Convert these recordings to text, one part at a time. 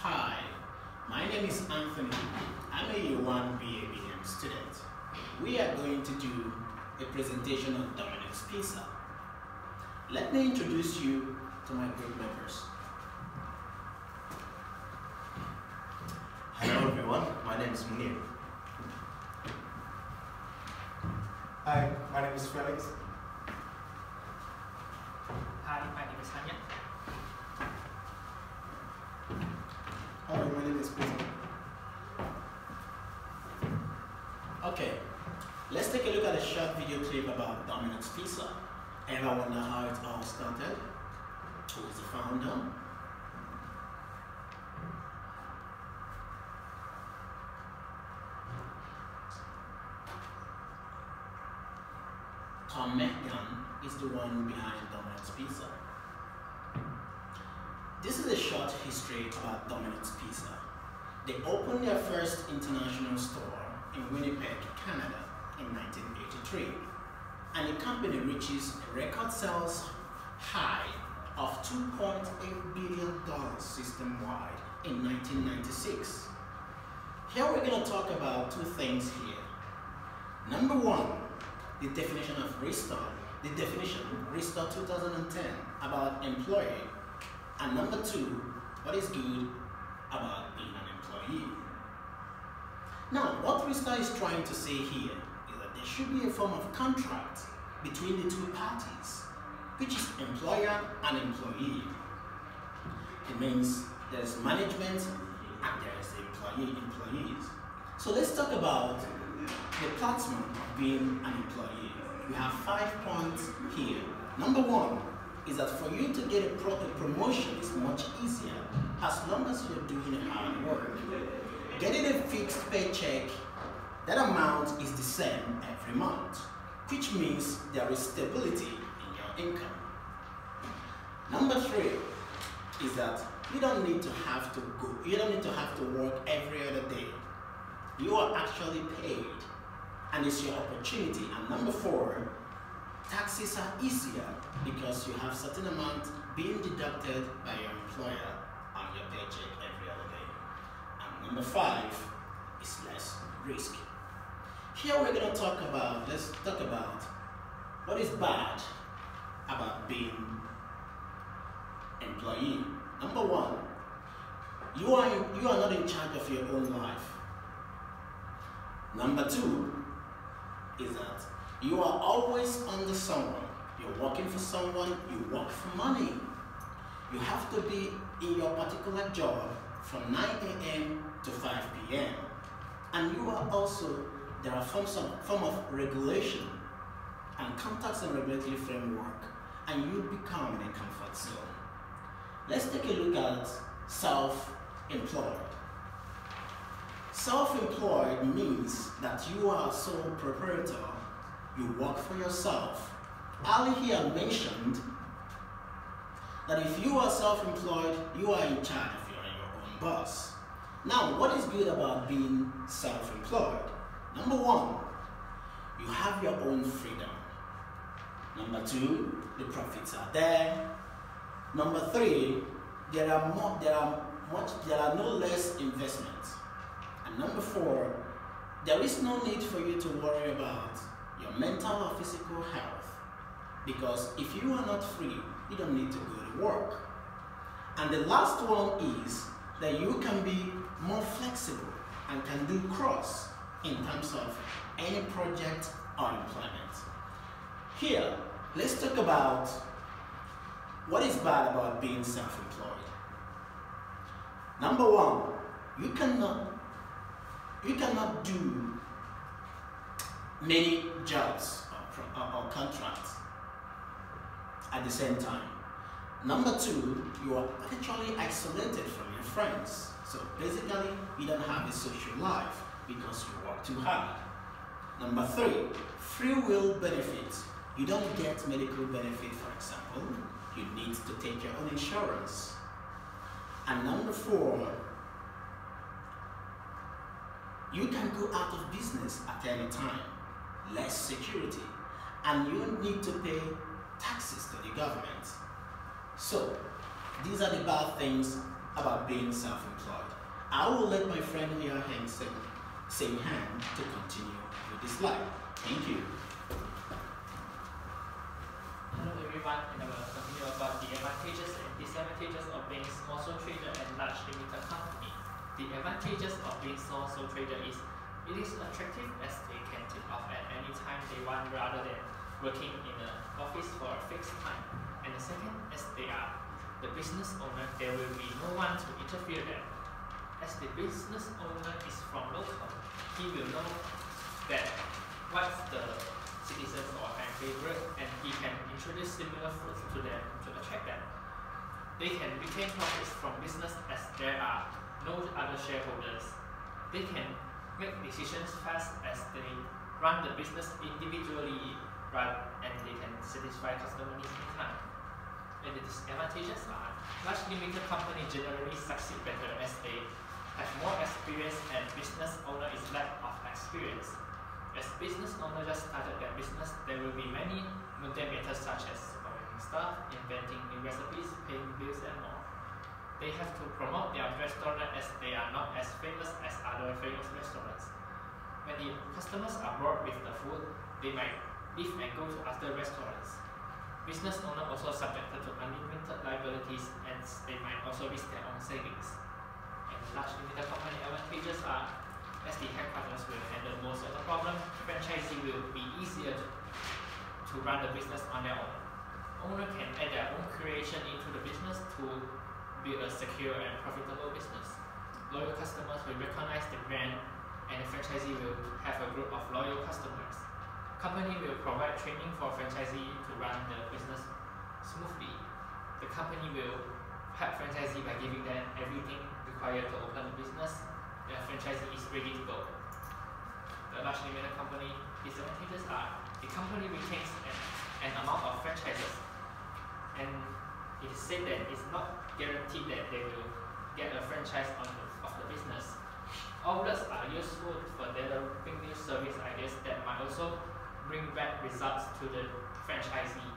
Hi, my name is Anthony. I'm a Year 1 BABM student. We are going to do a presentation on Domino's Pizza. Let me introduce you to my group members. Hello everyone, my name is Munir. Hi, my name is Felix. Hi, my name is Hanya. Hi, my name is Peter. Okay, let's take a look at a short video clip about Domino's Pizza. Ever wonder how it all started? Who was the founder? Tom Monaghan is the one behind Domino's Pizza. This is a short history about Domino's Pizza. They opened their first international store in Winnipeg, Canada in 1983, and the company reaches a record sales high of $2.8 billion system-wide in 1996. Here we're going to talk about two things here. Number one, the definition of restart, the definition, restart 2010, about employee. And number two, what is good about being an employee. Now, what Restart is trying to say here there should be a form of contract between the two parties, which is employer and employee. It means there's management and there's employee employees. So let's talk about the platform of being an employee. We have five points here. Number one is that for you to get a proper promotion is much easier as long as you're doing hard work. Getting a fixed paycheck, that amount is the same every month, which means there is stability in your income. Number three is that you don't need to have to go, you don't need to have to work every other day. You are actually paid and it's your opportunity. And number four, taxes are easier because you have certain amount being deducted by your employer on your paycheck every other day. And number five is less risk. Here we're going to talk about, let's talk about what is bad about being employee. Number one, you are, you are not in charge of your own life. Number two is that you are always under someone. You're working for someone, you work for money. You have to be in your particular job from 9 a.m. to 5 p.m. And you are also, there are forms of, form of regulation and contacts and regulatory framework, and you become in a comfort zone. Let's take a look at self-employed. Self-employed means that you are sole proprietor. You work for yourself. Ali here mentioned that if you are self-employed, you are in charge of your own boss. Now, what is good about being self-employed? Number one, you have your own freedom. Number two, the profits are there. Number three, there are more, there are much, there are no less investments. And number four, there is no need for you to worry about your mental or physical health. Because if you are not free, you don't need to go to work. And the last one is that you can be more flexible and can do cross in terms of any project or planet. Here, let's talk about what is bad about being self-employed. Number one, you cannot you cannot do many jobs or, or, or contracts at the same time. Number two, you are actually isolated from your friends. So basically, you don't have a social life because you work too hard. Number three, free will benefits. You don't get medical benefit, for example. You need to take your own insurance. And number four, you can go out of business at any time. Less security. And you need to pay taxes to the government. So, these are the bad things about being self-employed. I will let my friend here, hang Seng, Seng hand to continue with this slide. Thank you. Hello everyone, and I will continue about the advantages and disadvantages of being a small sole trader and large limited company. The advantages of being small sole trader is it is attractive as they can take off at any time they want rather than working in an office for a fixed time. And the second, as they are the business owner, there will be no one to interfere them. As the business owner is from local, he will know that what's the citizens or fan favorite and he can introduce similar foods to them to attract them. They can retain profits from business as there are no other shareholders. They can make decisions fast as they run the business individually run and they can satisfy customer needs in time. And the disadvantages are large limited company generally succeed better as they have more experience and business owner is lack of experience. As business owner just started their business, there will be many mundane matters such as supervising staff, inventing new recipes, paying bills and more. They have to promote their restaurant as they are not as famous as other famous restaurants. When the customers are bored with the food, they might leave and go to other restaurants. Business owner also subjected to unlimited liabilities and they might also risk their own savings. Large limited company advantages are as the headquarters will handle most of the problem, franchisee will be easier to, to run the business on their own. Owner can add their own creation into the business to build a secure and profitable business. Loyal customers will recognize the brand and the franchisee will have a group of loyal customers. Company will provide training for franchisee to run the business smoothly. The company will help franchisee by giving them everything required to open the business. The franchisee is ready to go. The large limited company disadvantages are the company retains an, an amount of franchises and it is said that it's not guaranteed that they will get a franchise on the, of the business. Outlets are useful for developing new service ideas that might also bring back results to the franchisee.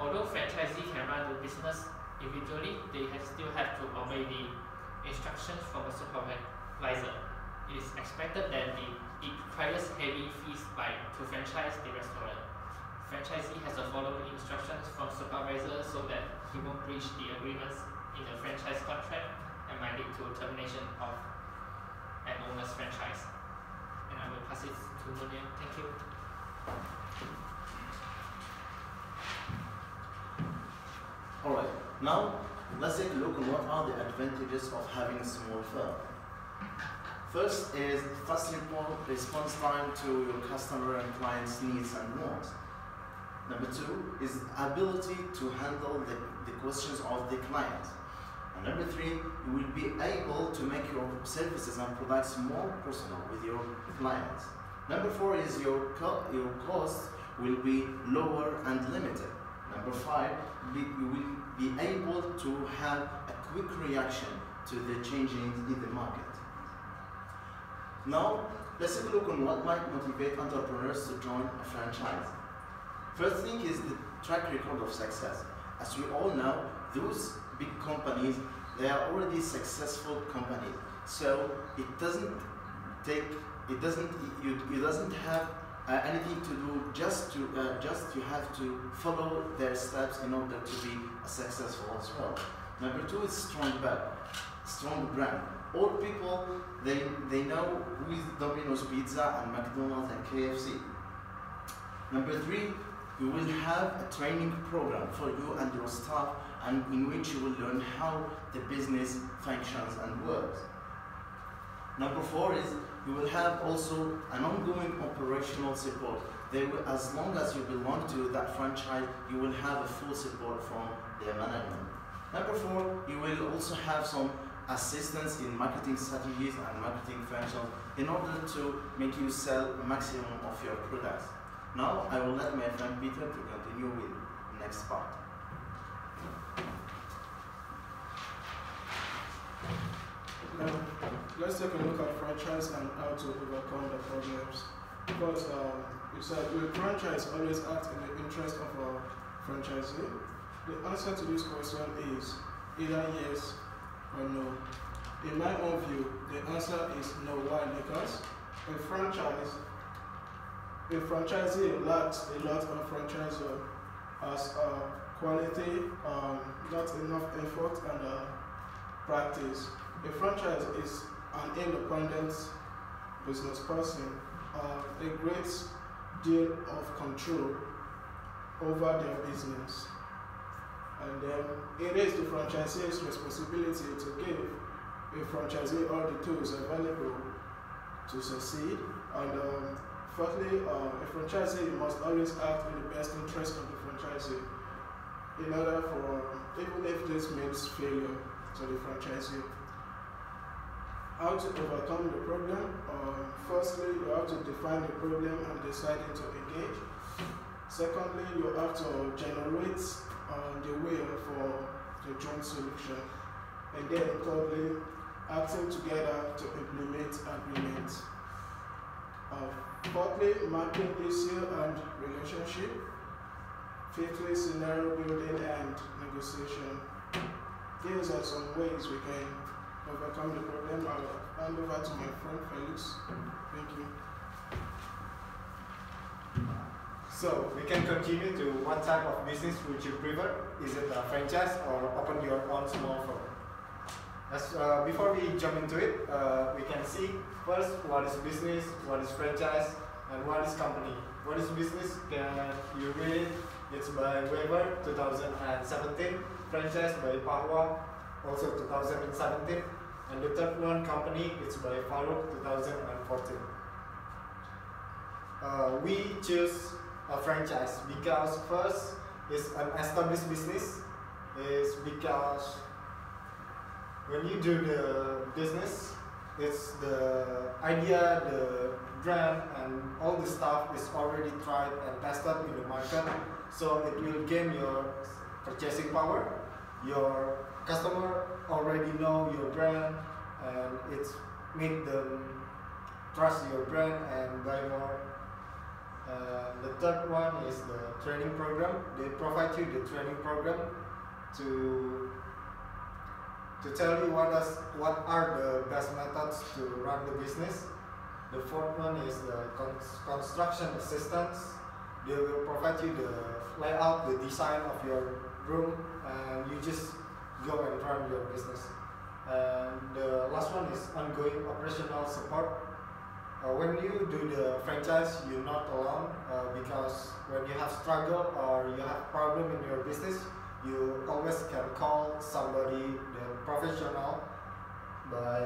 Although franchisee can run the business individually, they have still have to obey the instructions from a supervisor. It is expected that the, it requires heavy fees by to franchise the restaurant. Franchisee has to follow instructions from supervisor so that he won't breach the agreements in the franchise contract and might lead to termination of an owner's franchise. And I will pass it to Munir. Thank you. Alright, now let's take a look at what are the advantages of having a small firm. First is fast response time to your customer and client's needs and wants. Number two is ability to handle the, the questions of the client. And number three, you will be able to make your services and products more personal with your clients. Number four is your, co your costs will be lower and limited. Number five, you will be able to have a quick reaction to the changes in the market. Now, let's take a look on what might motivate entrepreneurs to join a franchise. First thing is the track record of success. As we all know, those big companies, they are already successful companies. So it doesn't take it doesn't you, you doesn't have uh, anything to do just to uh, just you have to follow their steps in order to be successful as well. Number two is strong brand strong brand. All people they they know who is domino's pizza and mcdonald's and kfc number three you will have a training program for you and your staff and in which you will learn how the business functions and works number four is you will have also an ongoing operational support. Will, as long as you belong to that franchise, you will have a full support from their management. Number four, you will also have some assistance in marketing strategies and marketing functions in order to make you sell maximum of your products. Now, I will let my friend Peter to continue with next part. Now, let's take a look at franchise and how to overcome the problems. Because um, you said will franchise always act in the interest of a franchisee? The answer to this question is either yes or no. In my own view, the answer is no. Why? Because a franchise, a franchisee lacks a lot of franchisor as uh, quality, um, not enough effort and uh, practice. A franchise is an independent business person, uh, a great deal of control over their business. And then it is the franchisee's responsibility to give a franchisee all the tools available to succeed. And um, fourthly, uh, a franchisee must always act in the best interest of the franchisee in order for, even if this means failure to the franchisee. How to overcome the problem? Um, firstly, you have to define the problem and deciding to engage. Secondly, you have to generate uh, the will for the joint solution. And then thirdly, acting together to implement agreements. Uh, fourthly, mapping issue and relationship. Fifthly, scenario building and negotiation. These are some ways we can overcome the problem. I'll hand over to my friend Felix. Thank you. So we can continue to what type of business would you prefer? Is it a franchise or open your own small firm? As, uh, before we jump into it, uh, we can see first what is business, what is franchise, and what is company. What is business? Can you read it? It's by Weber, 2017. Franchise by Pahwa, also 2017. And the third one, company, it's by Farouk, 2014. Uh, we choose a franchise because first it's an established business is because when you do the business it's the idea the brand and all the stuff is already tried and tested in the market so it will gain your purchasing power your customer already know your brand and it's make them trust your brand and buy more uh, the third one is the training program. They provide you the training program to to tell you what does what are the best methods to run the business. The fourth one is the con construction assistance. They will provide you the layout, the design of your room, and you just go and run your business. And the last one is ongoing operational support uh, when you do the franchise, you're not alone uh, because when you have struggle or you have problem in your business, you always can call somebody, the professional, by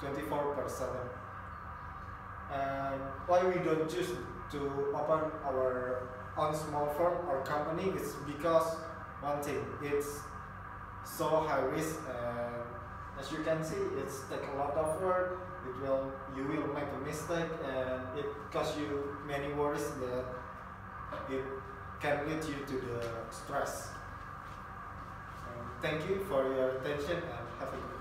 24 per 7. And why we don't choose to open our own small firm or company is because one thing, it's so high risk and as you can see, it's take a lot of work it will you will make a mistake and it cause you many worries that it can lead you to the stress. thank you for your attention and have a good day.